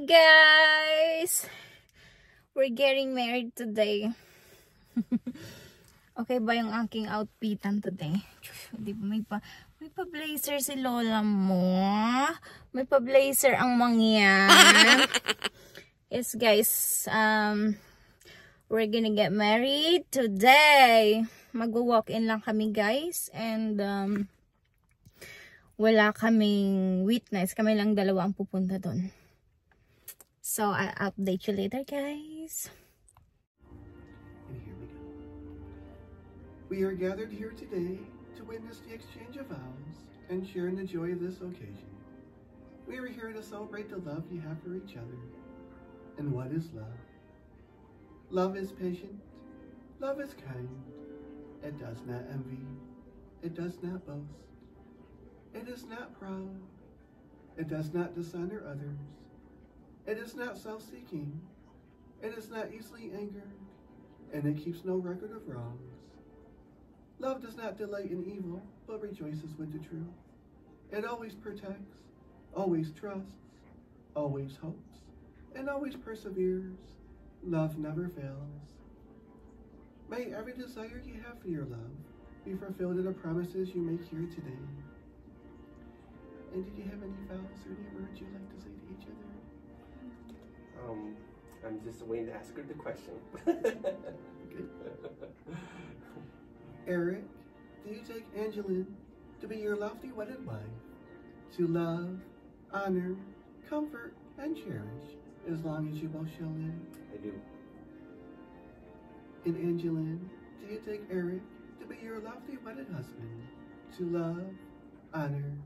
Hi guys! We're getting married today. okay ba yung aking outfitan today? Di ba may pa, may pa blazer si lola mo? May pa blazer ang mangyan. yes guys, um, we're gonna get married today. Mag-walk-in lang kami guys. And, um, wala kaming witness. Kami lang dalawa ang pupunta doon. So, I'll update you later, guys. And here we go. We are gathered here today to witness the exchange of vows and share in the joy of this occasion. We are here to celebrate the love you have for each other. And what is love? Love is patient. Love is kind. It does not envy. It does not boast. It is not proud. It does not dishonor others. It is not self-seeking. It is not easily angered. And it keeps no record of wrongs. Love does not delight in evil, but rejoices with the truth. It always protects, always trusts, always hopes, and always perseveres. Love never fails. May every desire you have for your love be fulfilled in the promises you make here today. And did you have any vows or any words Um, I'm just waiting to ask her the question. Eric, do you take Angelyn to be your lovely wedded wife, to love, honor, comfort, and cherish as long as you both shall live? I do. And Angelyn, do you take Eric to be your lovely wedded husband, to love, honor,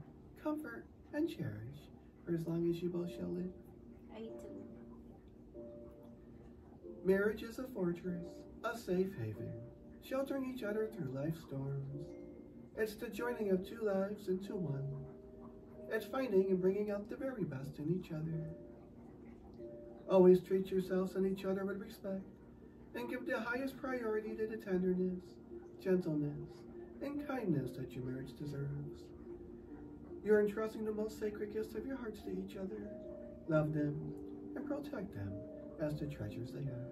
comfort, and cherish for as long as you both shall live? I do. Marriage is a fortress, a safe haven, sheltering each other through life's storms. It's the joining of two lives into one. It's finding and bringing out the very best in each other. Always treat yourselves and each other with respect, and give the highest priority to the tenderness, gentleness, and kindness that your marriage deserves. You're entrusting the most sacred gifts of your hearts to each other. Love them and protect them as the treasures they are.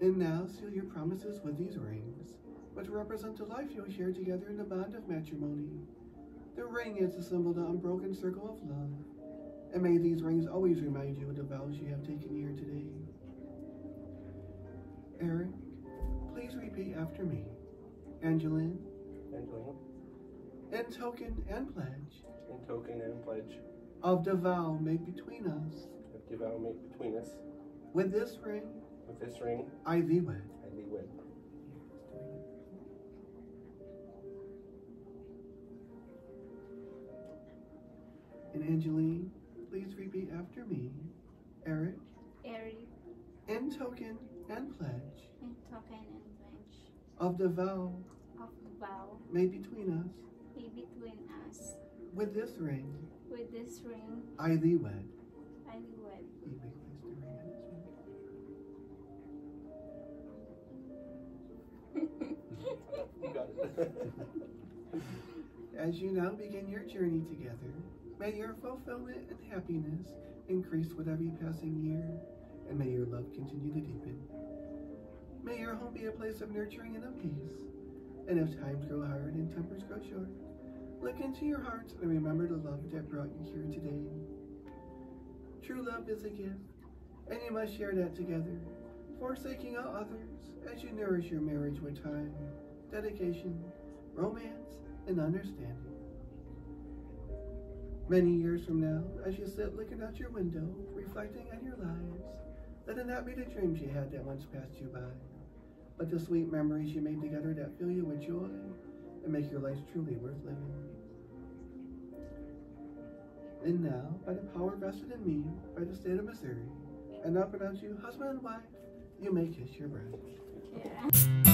And now seal your promises with these rings, which represent the life you'll share together in the bond of matrimony. The ring is a symbol of the unbroken circle of love, and may these rings always remind you of the vows you have taken here today. Eric, please repeat after me. Angelyn, Angelyn, in token and pledge in token and pledge of the vow made between us, of the vow made between us, with this ring with this ring, I thee wed. I thee wed. And Angelyn, please repeat after me. Eric, Eric, in token and pledge in token and pledge. of the vow of the vow made between us, made between us, with this ring with this ring, I thee wed. I do wed. You may place the ring in its You got it. As you now begin your journey together, may your fulfillment and happiness increase with every passing year, and may your love continue to deepen. May your home be a place of nurturing and of peace. And if times grow hard and tempers grow short, look into your hearts and remember the love that brought you here today. True love is a gift, and you must share that together, forsaking all others as you nourish your marriage with time, dedication, romance, and understanding. Many years from now, as you sit looking out your window, reflecting on your lives, let it not be the dreams you had that once passed you by, but the sweet memories you made together that fill you with joy and make your life truly worth living. And now, by the power vested in me by the state of Missouri, I now pronounce you husband and wife, you may kiss your bride. Yeah.